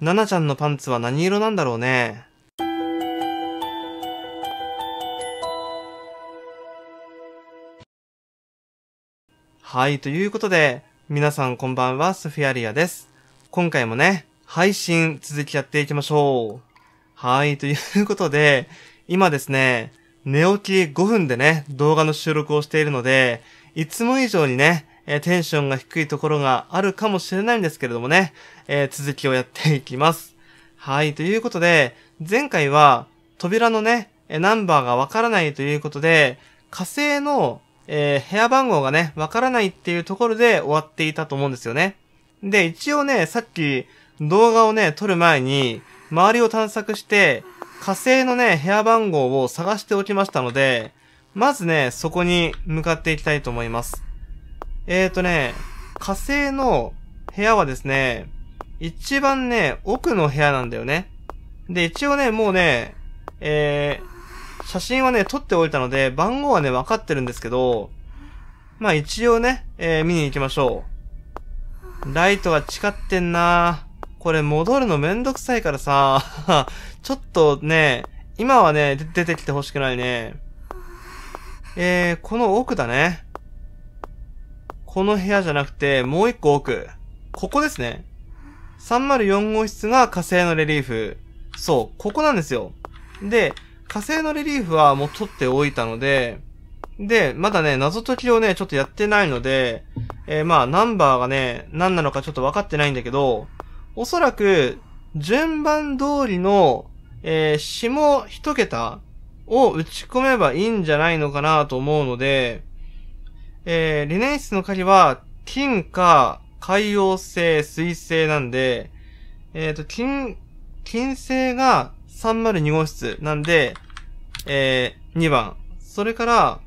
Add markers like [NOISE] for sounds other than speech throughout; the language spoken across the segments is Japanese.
ナナちゃんのパンツは何色なんだろうね。はい、ということで、皆さんこんばんは、スフィアリアです。今回もね、配信続きやっていきましょう。はい、ということで、今ですね、寝起き5分でね、動画の収録をしているので、いつも以上にね、えテンションが低いところがあるかもしれないんですけれどもね、えー、続きをやっていきます。はい、ということで、前回は扉のね、ナンバーがわからないということで、火星のえー、部屋番号がね、わからないっていうところで終わっていたと思うんですよね。で、一応ね、さっき動画をね、撮る前に、周りを探索して、火星のね、部屋番号を探しておきましたので、まずね、そこに向かっていきたいと思います。えーとね、火星の部屋はですね、一番ね、奥の部屋なんだよね。で、一応ね、もうね、え写真はね、撮っておいたので、番号はね、分かってるんですけど、まあ一応ね、えー、見に行きましょう。ライトが誓ってんなこれ戻るのめんどくさいからさ、[LAUGHS] ちょっとね、今はね、出てきてほしくないね。えー、この奥だね。この部屋じゃなくて、もう一個奥。ここですね。304号室が火星のレリーフ。そう、ここなんですよ。で、火星のレリーフはもう取っておいたので、で、まだね、謎解きをね、ちょっとやってないので、えー、まあ、ナンバーがね、何なのかちょっと分かってないんだけど、おそらく、順番通りの、えー、下一桁を打ち込めばいいんじゃないのかなと思うので、えー、リネン室の鍵は、金か、海洋性、水性なんで、えっ、ー、と、金、金星が302号室なんで、えー、2番。それから、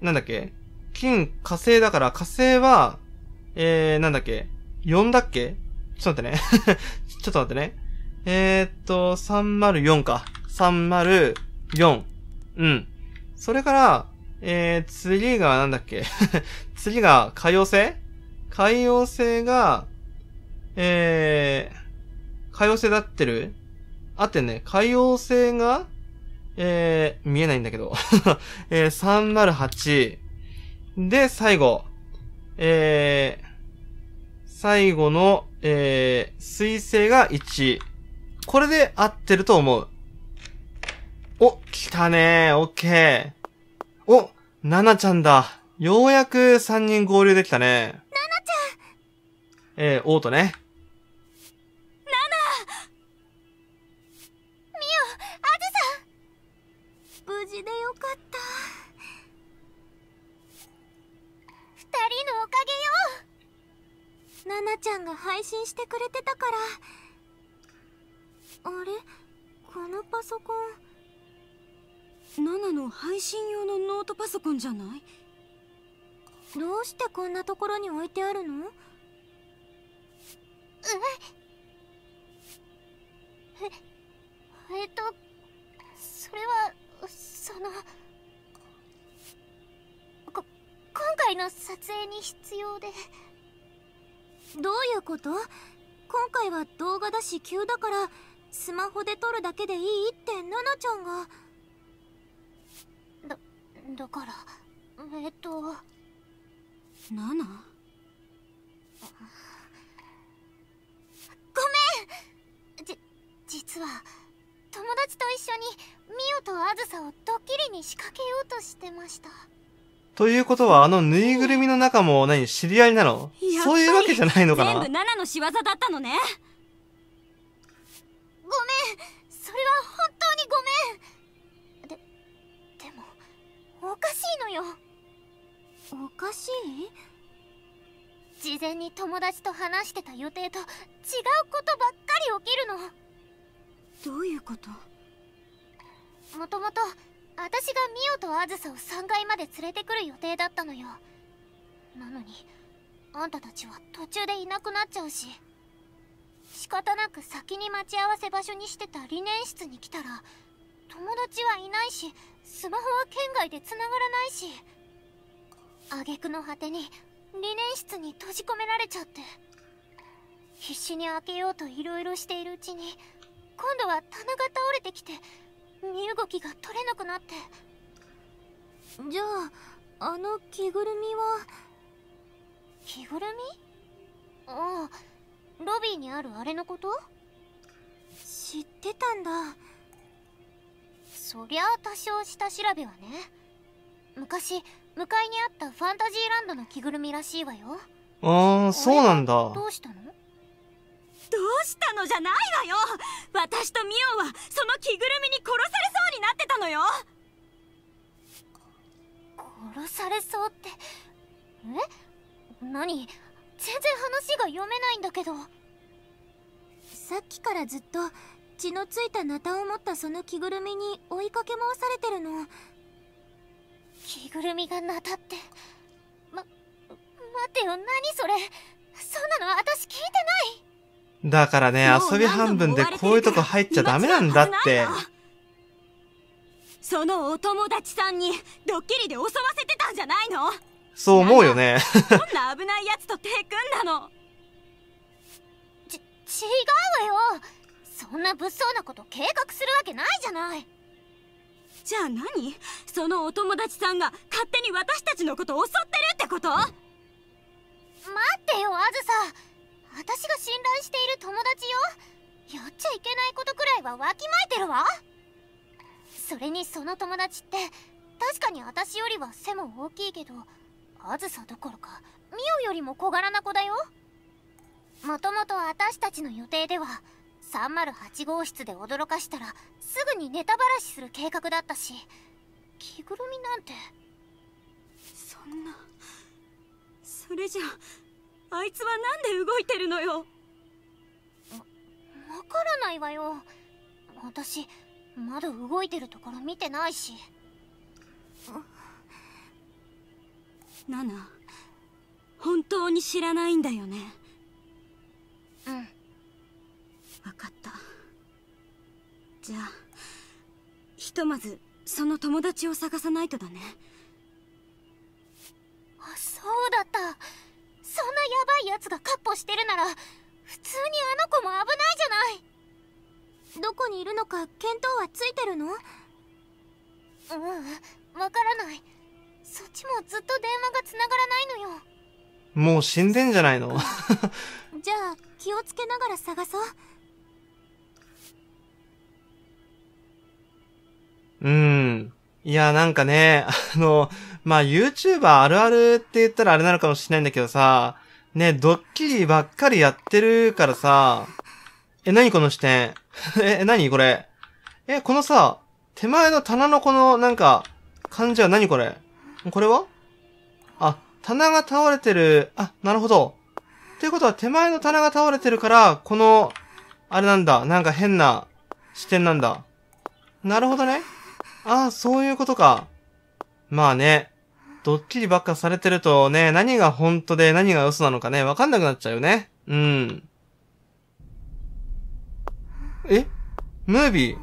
なんだっけ？金火星だから火星は、えー、なんだっけ ?4 だっけ？ちょっと待ってね。[LAUGHS] ちょっと待ってね。えー、っと、304か。304。うん。それから、えー、次がなんだっけ？[LAUGHS] 次が海洋星海洋星が、えー、海洋星だってる？あってね、海洋星が、えー、見えないんだけど。[LAUGHS] えー、308。で、最後。えー、最後の、えー、水星が1。これで合ってると思う。お、来たねー。オッケー。お、ナナちゃんだ。ようやく3人合流できたね。ナナちゃん。えー、オートね。事でよかった。二人のおかげよ。ナナちゃんが配信してくれてたから。あれ？このパソコンナナの配信用のノートパソコンじゃない？どうしてこんなところに置いてあるの？え？えっとそれはそのこ今回の撮影に必要で。どういうこと？今回は動画だし急だからスマホで撮るだけでいいってナナちゃんがだだからえっとナナ？ごめん！じ実は友達と一緒にミオとアズサをドッキリに仕掛けようとしてました。ということはあのぬいぐるみの中も何知り合いなの？そういうわけじゃないのかな？全部ナナの仕業だったのね。ごめん！それはのよ。おかしい？事前に友達と話してた予定と違うことばっかり起きるの。どういうこと？もともと私がミオとアズサを3階まで連れてくる予定だったのよ。なのにあんたたちは途中でいなくなっちゃうし。仕方なく先に待ち合わせ場所にしてたリネン室に来たら友達はいないしスマホは県外で繋がらないし挙句の果てにリネン室に閉じ込められちゃって必死に開けようと色々しているうちに今度は棚が倒れてきて身動きが取れなくなって。じゃああの着ぐるみは？着ぐるみ？ああロビーにあるあれのこと？知ってたんだそりゃあ多少下調べはね。昔向かいにあったファンタジーランドの着ぐるみらしいわよ。ああ、そうなんだ。どうしたの？どうしたのじゃないわよ。私とミオはその着ぐるみに殺されそうになってたのよ。殺されそうって？え？何？全然話が読めないんだけど。さっきからずっと血のついたナタを持ったその着ぐるみに追いかけ回されてるの。着ぐるみがナタって。ま待ってよ何それ。そんなの私聞いてない。だからね遊び半分でこういうとこ入っちゃダメなんだって。そのお友達さんにドッキリで襲わせてたんじゃないの？そう思うよね。どんな危ないやつと手組んだの。ち、違うわよそんな物騒なこと計画するわけないじゃない。じゃあ何？そのお友達さんが勝手に私たちのことを襲ってるってこと？待ってよあずさ。私が信頼している友達よ。やっちゃいけないことくらいはわきまえてるわ。それにその友達って確かに私よりは背も大きいけどあずさどころかミオよりも小柄な子だよ。もともと私たちの予定では308号室で驚かしたらすぐにネタバラシする計画だったし着ぐるみなんて。そんな。それじゃあいつは何で動いてるのよ。わからないわよ。私まだ動いてるところ見てないし。ナナ本当に知らないんだよね。うん分かった。じゃあひとまずその友達を探さないとだね。あそうだった。そんなヤバいやつがカッポしてるなら普通にあの子も危ないじゃない。どこにいるのか見当はついてるの？うんわからない。そっちもずっと電話が繋がらないのよ。もう死んでんじゃないの？[LAUGHS] じゃあ気をつけながら探そううん。いや、なんかね、あの、まあ、YouTuber あるあるって言ったらあれなのかもしれないんだけどさ、ね、ドッキリばっかりやってるからさ、え、何この視点？[LAUGHS] え、何これ？え、このさ、手前の棚のこの、なんか、感じは何これ？これは？あ、棚が倒れてる。あ、なるほど。っていうことは手前の棚が倒れてるから、この、あれなんだ。なんか変な視点なんだ。なるほどね。ああ、そういうことか。まあね、ドッキリばっかされてるとね、何が本当で何が嘘なのかね、わかんなくなっちゃうよね。うん。え？ムービー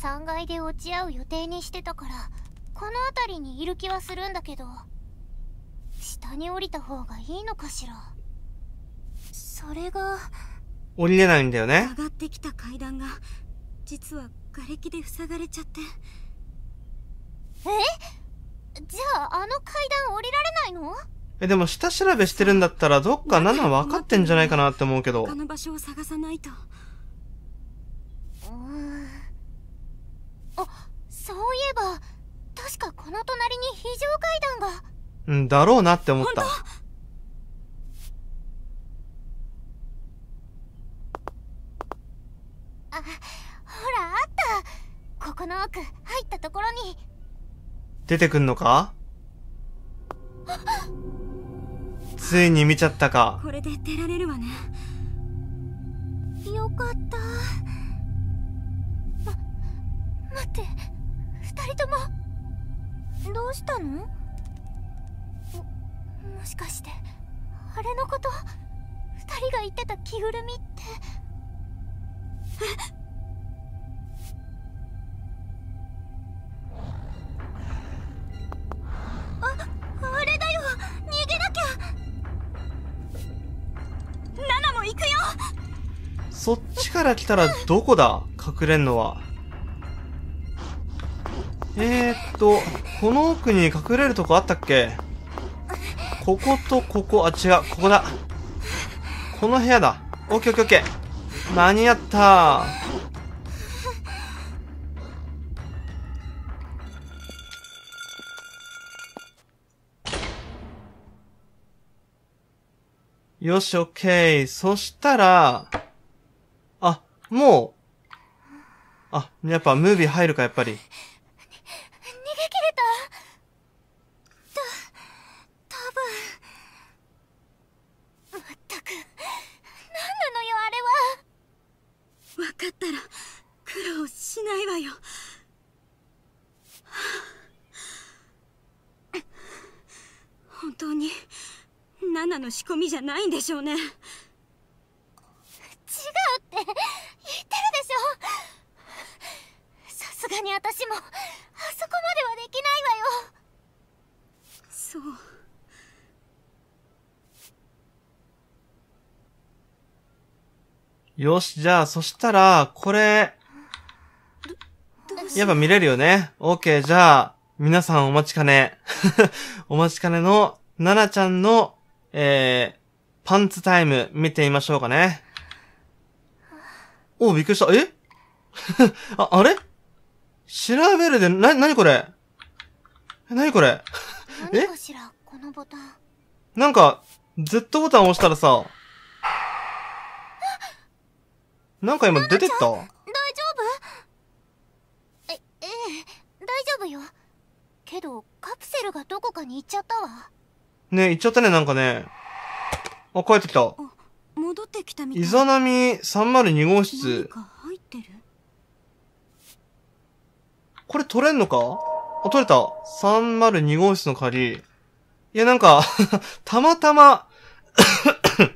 ?3 階で落ち合う予定にしてたから、この辺りにいる気はするんだけど、下に降りた方がいいのかしら。それが、降りれないんだよね。上がってきた階段が、実は瓦礫で塞がれちゃってえ？じゃああの階段降りられないの？え、でも下調べしてるんだったらどっか7分かってんじゃないかなって思うけど。他の場所を探さないと。うんあ、そういえば、確かこの隣に非常階段が。うん、だろうなって思った。あ、ほらあった。ここの奥入ったところに。出てくんのか？ついに見ちゃったか。これで出られるわね。よかった。ま待って。二人とも。どうしたの？ももしかしてあれのこと？二人が言ってた着ぐるみってそっちから来たらどこだ？隠れんのは。えーっと、この奥に隠れるとこあったっけ？こことここ、あ、違う、ここだ。この部屋だ。オッケーオッケーオッケー。間に合ったよし、オッケー。そしたら、もう、あ、やっぱムービー入るか、やっぱり。逃げ切れたた、多分。まったく、何なのよ、あれは。分かったら苦労しないわよ本当にナナの仕込みじゃないんでしょうね違うって言ってるでしょさすがに私もあそこまではできないわよそうよし、じゃあ、そしたら、これ、やっぱ見れるよね。オッケー、じゃあ、皆さんお待ちかね。[LAUGHS] お待ちかねの、ナナちゃんの、えー、パンツタイム見てみましょうかね。おびっくりした。え？[LAUGHS] あ、あれ？調べるで、な、なにこれ？えなにこれ？え何かしらこのボタンなんか、Z ボタン押したらさ、なんか今出てった？大丈夫？え、ええ、大丈夫よ。けど、カプセルがどこかに行っちゃったわ。ね行っちゃったね、なんかね。あ、帰ってきた。戻ってきたみたいイザナミ302号何室。か入ってる？これ取れんのか？あ、取れた。302号室の鍵。いや、なんか、[LAUGHS] たまたま、[COUGHS]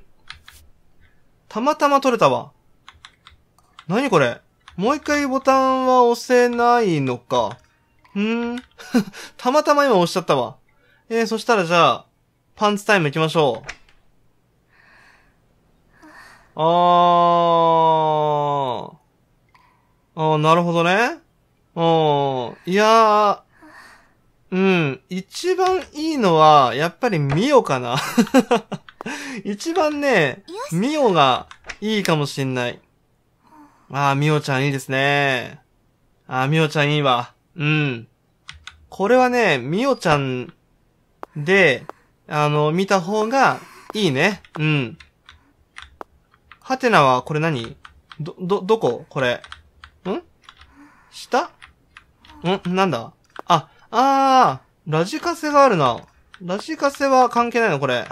たまたま取れたわ。何これ？もう一回ボタンは押せないのか。うーん。[LAUGHS] たまたま今押しちゃったわ。えー、そしたらじゃあ、パンツタイム行きましょう。あー。あー、なるほどね。うん。いやー、うん。一番いいのは、やっぱりミオかな。[LAUGHS] 一番ね、ミオがいいかもしんない。あー、ミオちゃんいいですね。あー、ミオちゃんいいわ。うん。これはね、ミオちゃんで、あの、見た方がいいね。うん。ハテナはこれ何？ど、ど、どこ？これ。ん？下？ん？なんだ？あ、あー、ラジカセがあるな。ラジカセは関係ないの？これ。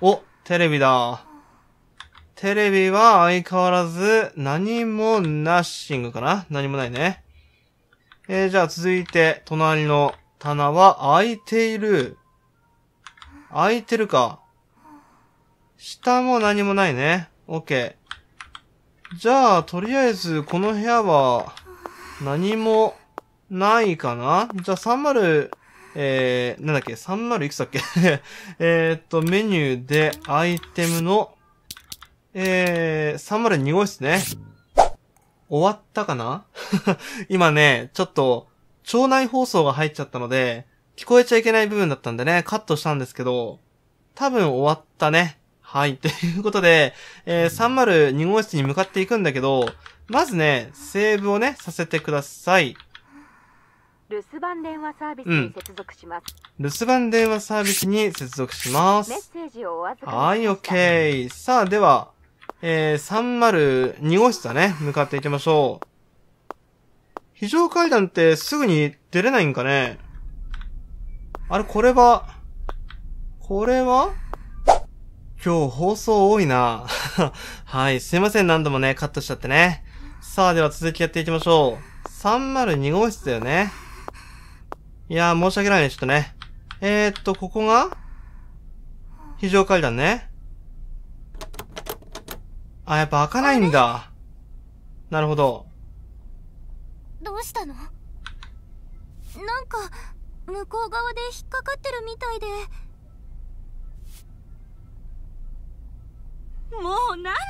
お、テレビだ。テレビは相変わらず何もナッシングかな？何もないね。えー、じゃあ続いて、隣の棚は開いている。開いてるか。下も何もないね。オッケー。じゃあ、とりあえず、この部屋は、何もないかな？じゃあ、30、えー、なんだっけ ?30 いくつだっけ？[LAUGHS] えっと、メニューで、アイテムの、えー、302号室ね。終わったかな？[LAUGHS] 今ね、ちょっと、町内放送が入っちゃったので、聞こえちゃいけない部分だったんでね、カットしたんですけど、多分終わったね。はい。ということで、えー、302号室に向かっていくんだけど、まずね、セーブをね、させてください。留守番電話サービスに接続します。留守番電話サービスに接続しまメッす。セージをお預かりしました。はい、オッケー。さあ、では、えー、302号室だね、向かっていきましょう。非常階段ってすぐに出れないんかね？あれ、これは、これは？今日放送多いな [LAUGHS] はい、すいません、何度もね、カットしちゃってね。さあ、では続きやっていきましょう。302号室だよね。いやー、申し訳ないね、ちょっとね。えー、っと、ここが非常階段ね。あ、やっぱ開かないんだ。なるほど。どうしたの？なんか、向こう側で引っかかってるみたいで。もうなんで？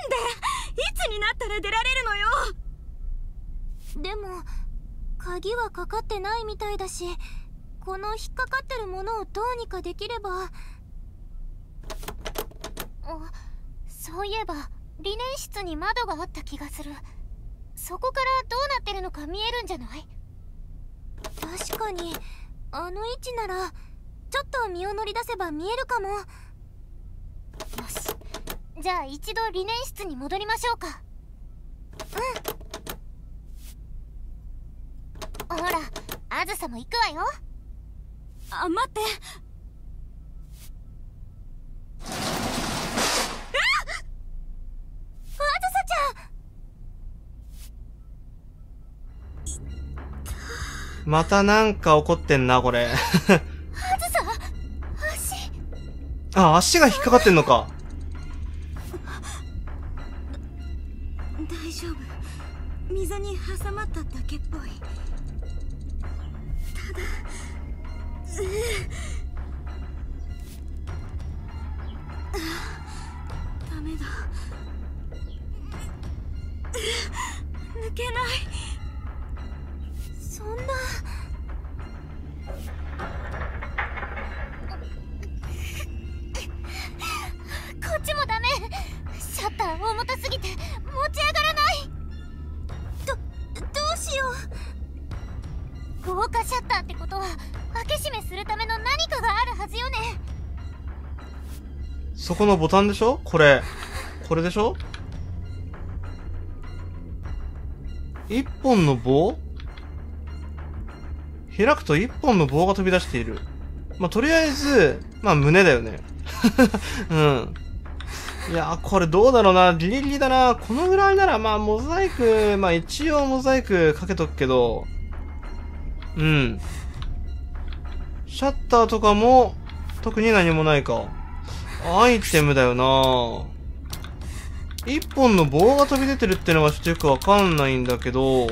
つになったら出られるのよ？でも鍵はかかってないみたいだしこの引っかかってるものをどうにかできればあそういえばリネン室に窓があった気がする。そこからどうなってるのか見えるんじゃない？確かにあの位置ならちょっと身を乗り出せば見えるかも。よし。じゃあ一度リネン室に戻りましょうか。うん。ほらあずさも行くわよ。あ待って。またなんか起こってんな、これ。あ足が引っかかってんのか。大丈夫。溝に挟まっただけっぽい。ただうダメだ。う抜けないそんな。こっちもダメ。シャッター重たすぎて持ち上がらない。どどうしよう。豪華シャッターってことは開け閉めするための何かがあるはずよね。そこのボタンでしょ？これ。これでしょ？一本の棒？開くと一本の棒が飛び出している。まあ、とりあえず、まあ、胸だよね。[LAUGHS] うん。いやー、これどうだろうな。ギリギリだな。このぐらいなら、まあ、モザイク、まあ、一応モザイクかけとくけど、うん。シャッターとかも、特に何もないか。アイテムだよな一本の棒が飛び出てるってのがちょっとよくわかんないんだけど、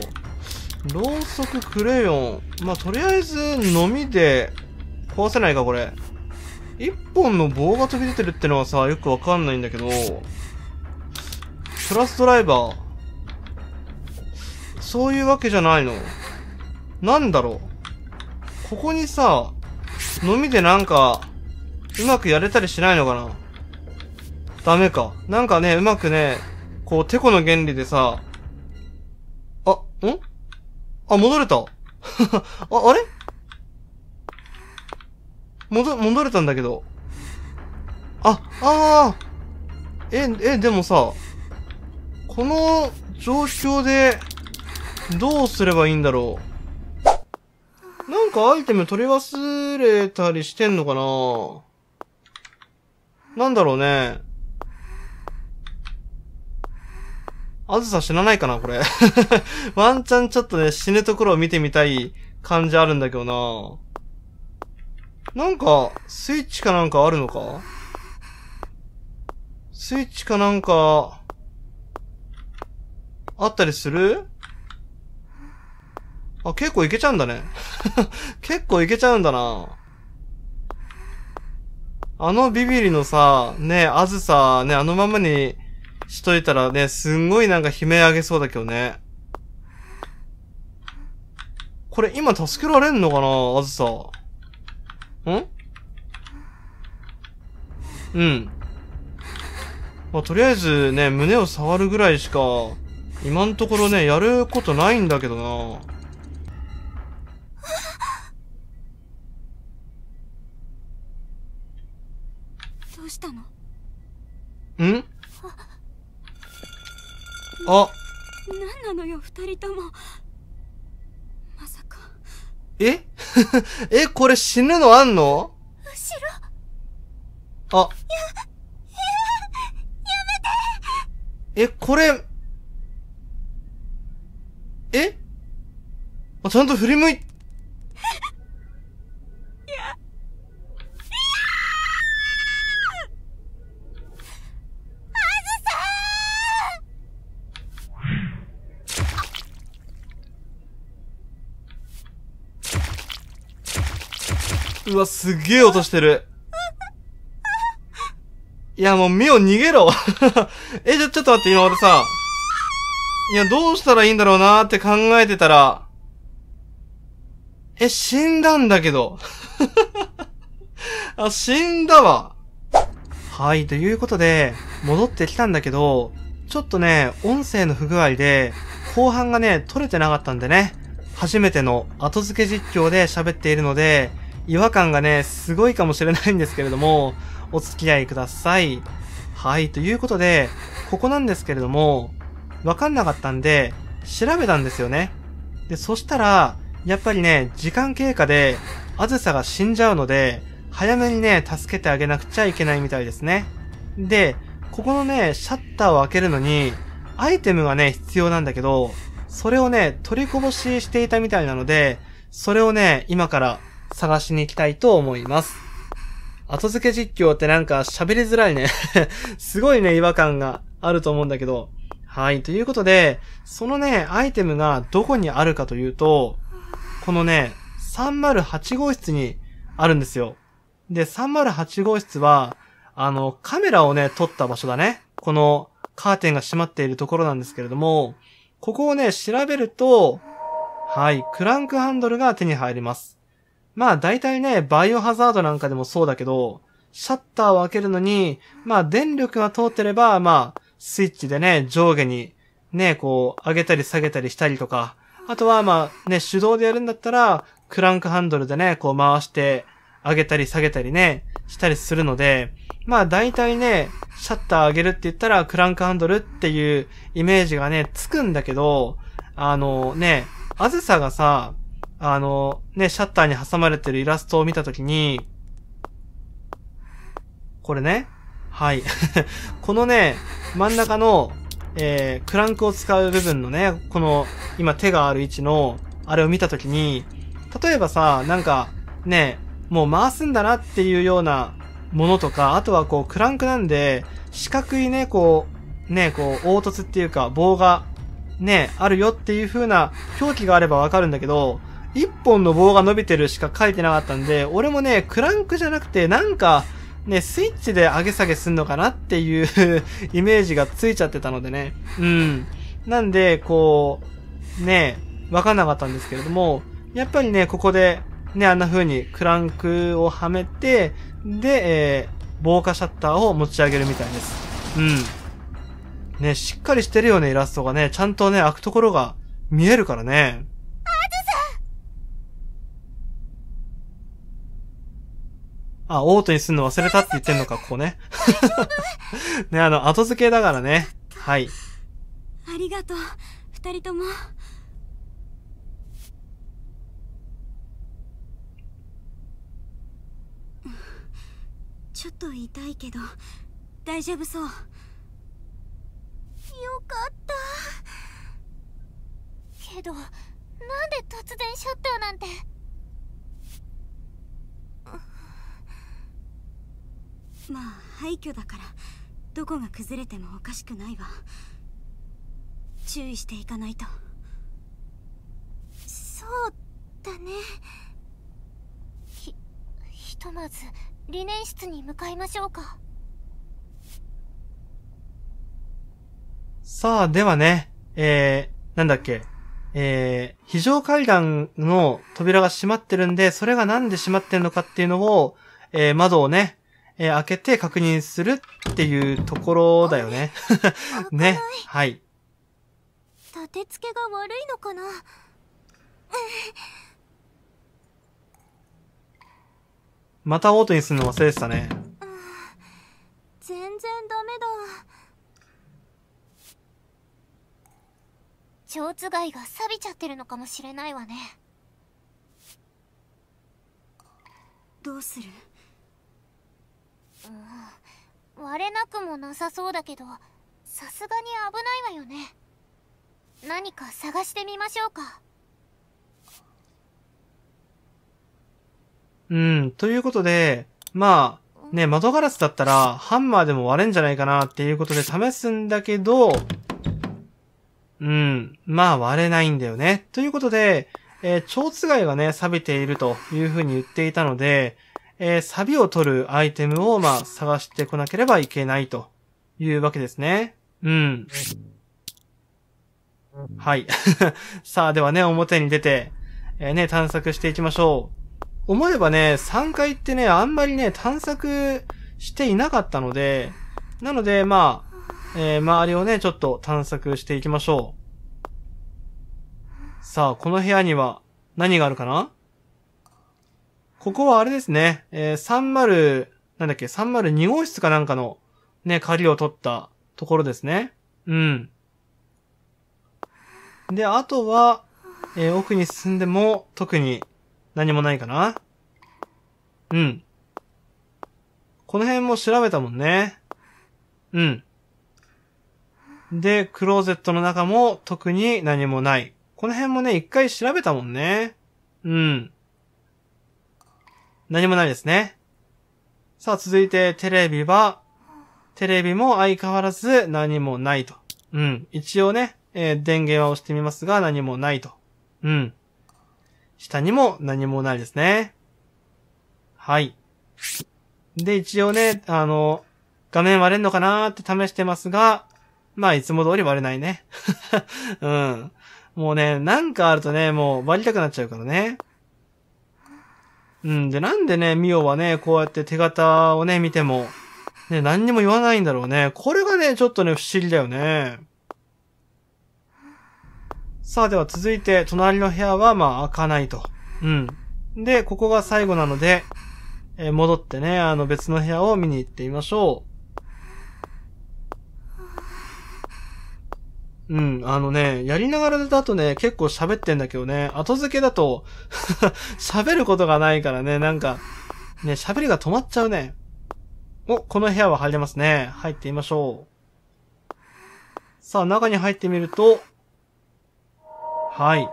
ろうそく、クレヨン。まあ、とりあえず、飲みで、壊せないか、これ。一本の棒が飛び出てるってのはさ、よくわかんないんだけど、プラスドライバー。そういうわけじゃないの。なんだろう。ここにさ、飲みでなんか、うまくやれたりしないのかなダメか。なんかね、うまくね、こう、テコの原理でさ、あ、ん？あ、戻れた。[LAUGHS] あ、あれ？戻、戻れたんだけど。あ、ああえ、え、でもさ、この状況で、どうすればいいんだろう？なんかアイテム取り忘れたりしてんのかな？なんだろうね。あずさ死なないかなこれ。[LAUGHS] ワンチャンちょっとね、死ぬところを見てみたい感じあるんだけどな。なんか、スイッチかなんかあるのか？スイッチかなんか、あったりする？あ、結構いけちゃうんだね。[LAUGHS] 結構いけちゃうんだな。あのビビリのさ、ね、あずさ、ね、あのままにしといたらね、すんごいなんか悲鳴あげそうだけどね。これ今助けられんのかなあずさ。ん？うん。まあ、とりあえずね、胸を触るぐらいしか、今んところね、やることないんだけどな。どうしたのんあ、何なのよ二人とも。まさか。え？[LAUGHS] え、これ死ぬのあんの？後あ。ろえ、これ、え？あ、ちゃんと振り向い、うわ、すげえ音してる。いや、もう目を逃げろ [LAUGHS] え、ちょ、ちょっと待って、今俺さ、いや、どうしたらいいんだろうなーって考えてたら、え、死んだんだけど。[LAUGHS] あ、死んだわ。はい、ということで、戻ってきたんだけど、ちょっとね、音声の不具合で、後半がね、取れてなかったんでね、初めての後付け実況で喋っているので、違和感がね、すごいかもしれないんですけれども、お付き合いください。はい、ということで、ここなんですけれども、わかんなかったんで、調べたんですよね。で、そしたら、やっぱりね、時間経過で、あずさが死んじゃうので、早めにね、助けてあげなくちゃいけないみたいですね。で、ここのね、シャッターを開けるのに、アイテムがね、必要なんだけど、それをね、取りこぼししていたみたいなので、それをね、今から探しに行きたいと思います。後付け実況ってなんか喋りづらいね。[LAUGHS] すごいね、違和感があると思うんだけど。はい。ということで、そのね、アイテムがどこにあるかというと、このね、308号室にあるんですよ。で、308号室は、あの、カメラをね、撮った場所だね。このカーテンが閉まっているところなんですけれども、ここをね、調べると、はい、クランクハンドルが手に入ります。まあ、大体ね、バイオハザードなんかでもそうだけど、シャッターを開けるのに、まあ、電力が通ってれば、まあ、スイッチでね、上下に、ね、こう、上げたり下げたりしたりとか、あとは、まあ、ね、手動でやるんだったら、クランクハンドルでね、こう回して、上げたり下げたりね、したりするので、まあ大体ね、シャッター上げるって言ったらクランクハンドルっていうイメージがね、つくんだけど、あのね、あずさがさ、あのね、シャッターに挟まれてるイラストを見たときに、これね、はい。[LAUGHS] このね、真ん中の、えー、クランクを使う部分のね、この、今手がある位置の、あれを見たときに、例えばさ、なんか、ね、もう回すんだなっていうようなものとか、あとはこう、クランクなんで、四角いね、こう、ね、こう、凹凸っていうか、棒が、ね、あるよっていう風な表記があればわかるんだけど、一本の棒が伸びてるしか書いてなかったんで、俺もね、クランクじゃなくて、なんか、ね、スイッチで上げ下げすんのかなっていう [LAUGHS] イメージがついちゃってたのでね。うん。なんで、こう、ね、わかんなかったんですけれども、やっぱりね、ここで、ね、あんな風にクランクをはめて、で、えー、防火シャッターを持ち上げるみたいです。うん。ね、しっかりしてるよね、イラストがね。ちゃんとね、開くところが見えるからね。あ、オートにすんの忘れたって言ってんのか、ここね。[LAUGHS] ね、あの、後付けだからね。はい。ありがとう二人ともちょっと痛いけど大丈夫そうよかったけどなんで突然シャッターなんてまあ廃墟だからどこが崩れてもおかしくないわ。注意していかないと。そうだね。ひひとまず理念室に向かいましょうか。さあ、ではね、えー、なんだっけ。えー、非常階段の扉が閉まってるんで、それがなんで閉まってるのかっていうのを、えー、窓をね、えー、開けて確認するっていうところだよね。[LAUGHS] ね。はい。立て付けが悪いのかな？またオートにするの忘れてたね。全然ダメだ蝶つがいが錆びちゃってるのかもしれないわねどうする？割れなくもなさそうだけどさすがに危ないわよね。何か探してみましょうか。うん、ということで、まあ、ね、窓ガラスだったら、ハンマーでも割れんじゃないかなっていうことで試すんだけど、うん、まあ割れないんだよね。ということで、えー、蝶つがいがね、錆びているというふうに言っていたので、えーサビを取るアイテムを、まあ、探してこなければいけないというわけですね。うん。はい。[LAUGHS] さあ、ではね、表に出て、えーね、探索していきましょう。思えばね、3階ってね、あんまりね、探索していなかったので、なので、まあ、えー周りをね、ちょっと探索していきましょう。さあ、この部屋には何があるかな？ここはあれですね、えー30、なんだっけ、302号室かなんかの、ね、鍵を取ったところですね。うん。で、あとは、えー奥に進んでも特に何もないかな。うん。この辺も調べたもんね。うん。で、クローゼットの中も特に何もない。この辺もね、一回調べたもんね。うん。何もないですね。さあ、続いてテレビは、テレビも相変わらず何もないと。うん。一応ね、えー電源は押してみますが何もないと。うん。下にも何もないですね。はい。で、一応ね、あの、画面割れんのかなーって試してますが、まあ、いつも通り割れないね。[LAUGHS] うん。もうね、なんかあるとね、もう割りたくなっちゃうからね。うん。で、なんでね、ミオはね、こうやって手形をね、見ても、ね、何にも言わないんだろうね。これがね、ちょっとね、不思議だよね。さあ、では続いて、隣の部屋は、まあ、開かないと。うん。で、ここが最後なので、えー戻ってね、あの、別の部屋を見に行ってみましょう。うん、あのね、やりながらだとね、結構喋ってんだけどね、後付けだと、[LAUGHS] 喋ることがないからね、なんか、ね、喋りが止まっちゃうね。お、この部屋は入れますね。入ってみましょう。さあ、中に入ってみると、はい。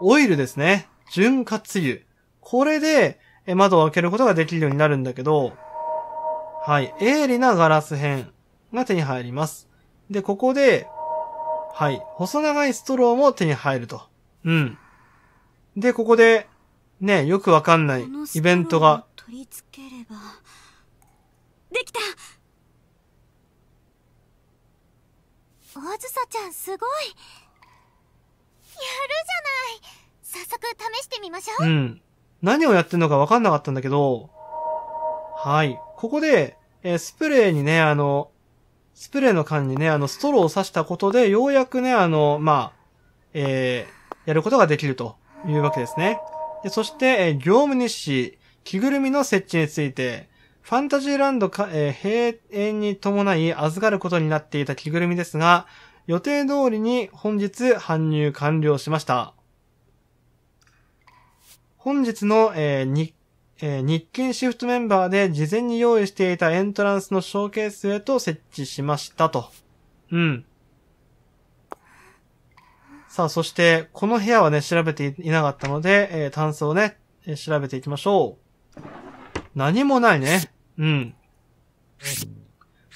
オイルですね。潤滑油。これで、え窓を開けることができるようになるんだけど、はい。鋭利なガラス片が手に入ります。で、ここで、はい。細長いストローも手に入ると。うん。で、ここで、ね、よくわかんないイベントが、取り付ければできたあずさちゃんすごいやるじゃない早速試してみましょう、うん。何をやってんのかわかんなかったんだけど、はい。ここで、えースプレーにね、あの、スプレーの缶にね、あの、ストローを刺したことで、ようやくね、あの、まあ、えーやることができるというわけですね。で、そして、えー業務日誌、着ぐるみの設置について、ファンタジーランドか、えー閉園に伴い預かることになっていた着ぐるみですが、予定通りに本日搬入完了しました。本日の、えーにえー日勤シフトメンバーで事前に用意していたエントランスのショーケースへと設置しましたと。うん。さあ、そして、この部屋はね、調べていなかったので、えー、単数をね、えー調べていきましょう。何もないね。うん。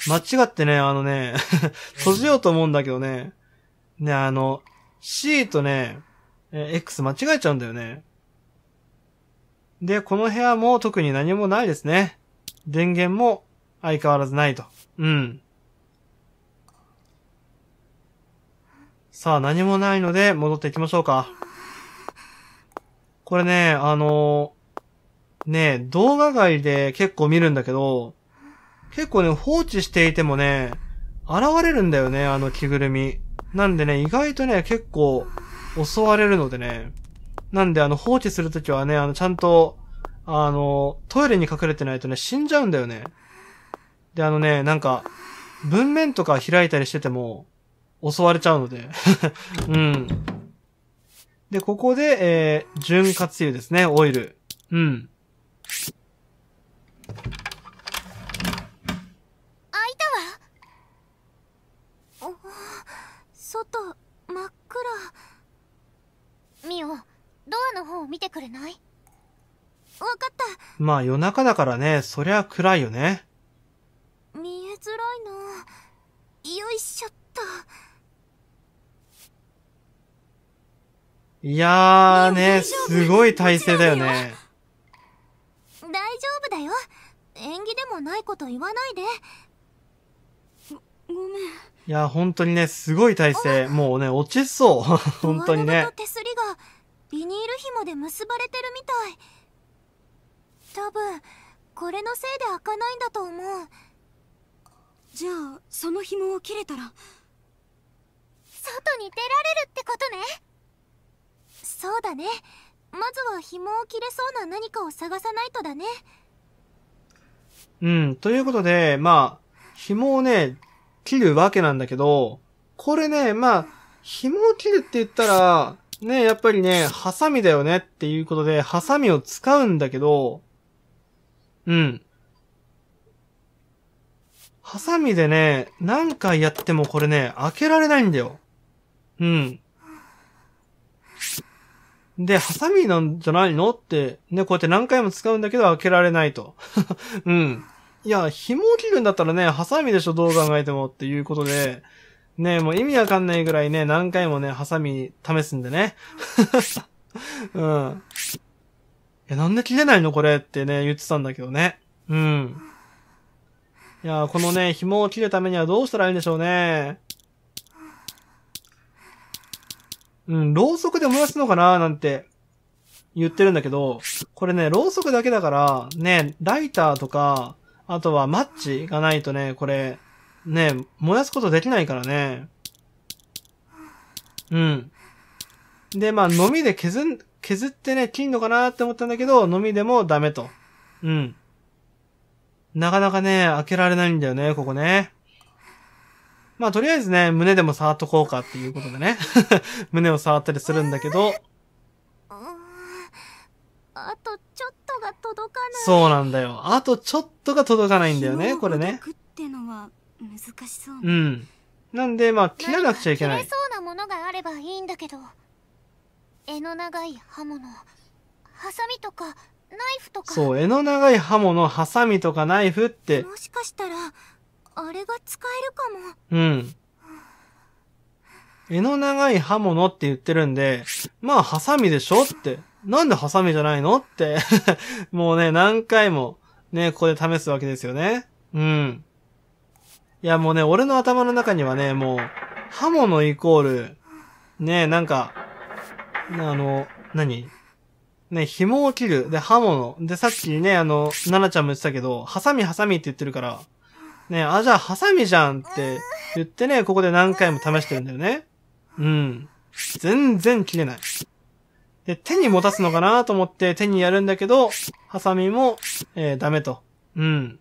間違ってね、あのね、[LAUGHS] 閉じようと思うんだけどね、ね、あの、C とね、えー X 間違えちゃうんだよね。で、この部屋も特に何もないですね。電源も相変わらずないと。うん。さあ、何もないので戻っていきましょうか。これね、あのね、動画外で結構見るんだけど、結構ね、放置していてもね、現れるんだよね、あの着ぐるみ。なんでね、意外とね、結構襲われるのでね。なんであの放置するときはね、あのちゃんと、あの、トイレに隠れてないとね、死んじゃうんだよね。で、あのね、なんか、文面とか開いたりしてても、襲われちゃうので。[LAUGHS] うん。で、ここで、えー、潤滑油ですね、オイル。うん。開いたわお外真っ暗ミオドアの方を見てくれない？わかったまあ夜中だからね、そりゃ暗いよね。見えづらいなよいしょっといやーね、いや大丈夫？すごい体勢だよね。大丈夫だよ縁起でもないこと言わないでごめんいや、本当にね、すごい体勢。もうね、落ちそう。本当にね。手すりがビニール紐で結ばれてるみたい。多分これのせいで開かないんだと思う。じゃあその紐を切れたら？外に出られるってことね。そうだね。まずは紐を切れそうな何かを探さないとだね。うん。ということで、まあ、紐をね、切るわけなんだけど、これね、まあ、紐を切るって言ったら、ね、やっぱりね、ハサミだよねっていうことで、ハサミを使うんだけど、うん。ハサミでね、何回やってもこれね、開けられないんだよ。うん。で、ハサミなんじゃないのって、ね、こうやって何回も使うんだけど開けられないと。[LAUGHS] うん。いや、紐を切るんだったらね、ハサミでしょ、どう考えてもっていうことで、ね、もう意味わかんないぐらいね、何回もね、ハサミ試すんでね。[LAUGHS] うん。え、なんで切れないのこれってね、言ってたんだけどね。うん。いや、このね、紐を切るためにはどうしたらいいんでしょうね。うん、ろうそくで燃やすのかななんて言ってるんだけど、これね、ろうそくだけだから、ね、ライターとか、あとはマッチがないとね、これ、ね、燃やすことできないからね。うん。で、まあ、飲みで削ん、削ってね、切んのかなって思ったんだけど、飲みでもダメと。うん。なかなかね、開けられないんだよね、ここね。まあ、とりあえずね、胸でも触っとこうかっていうことでね。[LAUGHS] 胸を触ったりするんだけど、あとちょっとが届かないそうなんだよ。あとちょっとが届かないんだよね、これね。難しそううね、ん。なんで、まあ、切らなくちゃいけない。切れそうなものがあればいいんだけど柄の長い刃物ハサミとかナイフとかそう、柄の長い刃物、ハサミとかナイフって、もしかしたらあれが使えるかもうん。柄の長い刃物って言ってるんで、まあ、ハサミでしょって。なんでハサミじゃないのって。[LAUGHS] もうね、何回も、ね、ここで試すわけですよね。うん。いや、もうね、俺の頭の中にはね、もう、刃物イコール、ね、なんか、あの、何？ね、紐を切る。で、刃物。で、さっきね、あの、ナナちゃんも言ってたけど、ハサミハサミって言ってるから、ね、あ、じゃあ、ハサミじゃんって言ってね、ここで何回も試してるんだよね。うん。全然切れない。で、手に持たすのかなと思って手にやるんだけど、ハサミも、えーダメと。うん。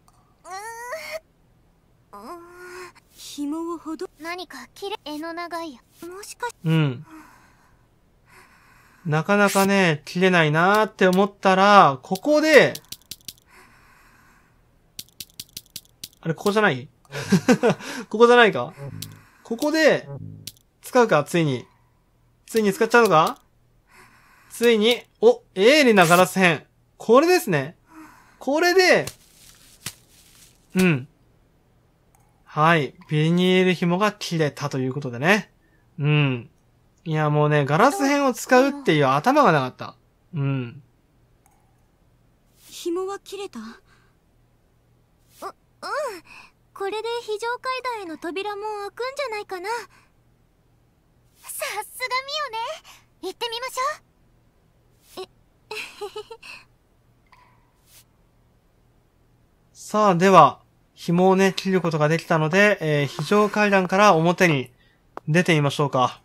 紐をほど何か切れ柄の長いもしかしうん。なかなかね、切れないなーって思ったら、ここで、あれ、ここじゃない？[LAUGHS] ここじゃないか？ここで、使うか、ついに。ついに使っちゃうのか？ついに、お、鋭利なガラス片。これですね。これで、うん。はい。ビニール紐が切れたということでね。うん。いや、もうね、ガラス片を使うっていう頭がなかった。うん。紐は切れた？これで非常階段への扉も開くんじゃないかなさすがミオね行ってみましょうさあ、では、紐をね、切ることができたので、えー非常階段から表に出てみましょうか。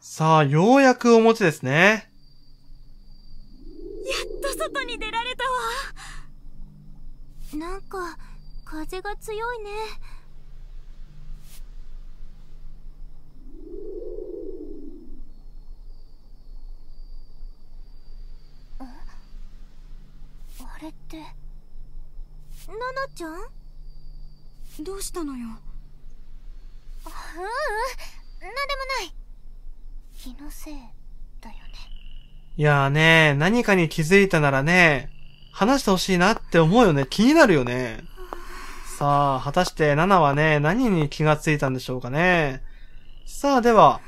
さあ、ようやく表ですね。やっと外に出られたわなんか風が強いねああれってナナちゃん？ううんどうしたのよ？なんでもない気のせいだよねいやーね、何かに気づいたならね、話してほしいなって思うよね。気になるよね。さあ、果たしてナナはね、何に気がついたんでしょうかね。さあ、では、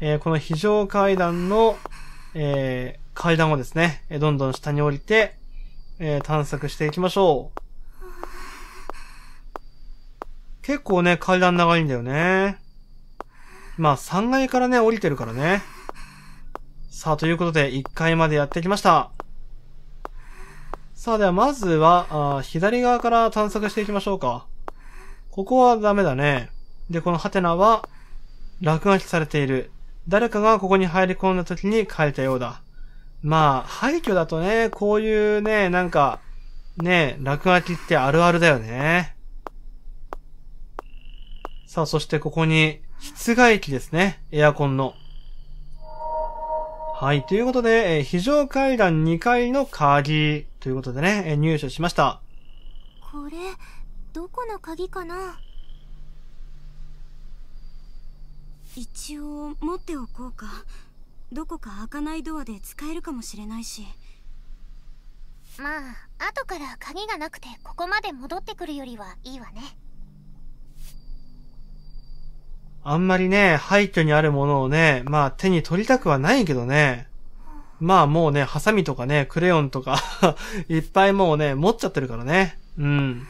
えーこの非常階段の、えー階段をですね、えどんどん下に降りて、えー探索していきましょう。結構ね、階段長いんだよね。まあ、3階からね、降りてるからね。さあ、ということで、1階までやってきました。さあ、では、まずは、あ左側から探索していきましょうか。ここはダメだね。で、このハテナは、落書きされている。誰かがここに入り込んだ時に書いたようだ。まあ、廃墟だとね、こういうね、なんか、ね、落書きってあるあるだよね。さあ、そしてここに、室外機ですね。エアコンの。はい。ということで、えー非常階段2階の鍵ということでね、えー入手しました。これどこの鍵かな？一応持っておこうかどこか開かないドアで使えるかもしれないしまあ後から鍵がなくてここまで戻ってくるよりはいいわねあんまりね、廃墟にあるものをね、まあ手に取りたくはないけどね。まあもうね、ハサミとかね、クレヨンとか、[LAUGHS] いっぱいもうね、持っちゃってるからね。うん。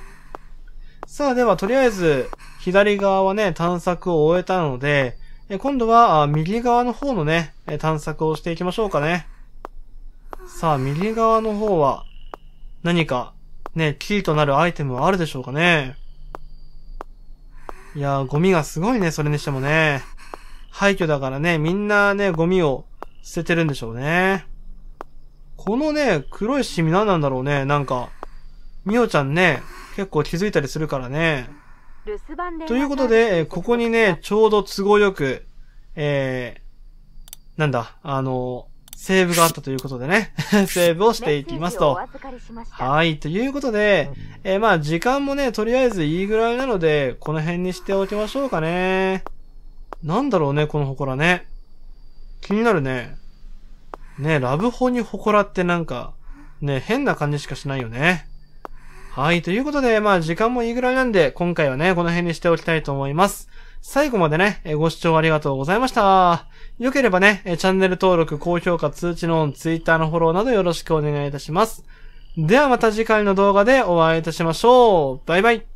さあではとりあえず、左側はね、探索を終えたので、え今度は右側の方のね、探索をしていきましょうかね。さあ、右側の方は、何か、ね、キーとなるアイテムはあるでしょうかね。いやー、ゴミがすごいね、それにしてもね。廃墟だからね、みんなね、ゴミを捨ててるんでしょうね。このね、黒いシミ何なんだろうね、なんか。みおちゃんね、結構気づいたりするからね。留守番電話ということで、えーここにね、ちょうど都合よく、えー、なんだ、あの、セーブがあったということでね、[LAUGHS] セーブをしていきますと。はい。ということで、えーまあ、時間もね、とりあえずいいぐらいなので、この辺にしておきましょうかね。なんだろうね、この祠ね。気になるね。ね、ラブホに祠ってなんか、ね、変な感じしかしないよね。はい。ということで、まあ、時間もいいぐらいなんで、今回はね、この辺にしておきたいと思います。最後までね、ご視聴ありがとうございました。良ければね、チャンネル登録、高評価、通知のオン、ツイッターのフォローなどよろしくお願いいたします。ではまた次回の動画でお会いいたしましょう。バイバイ。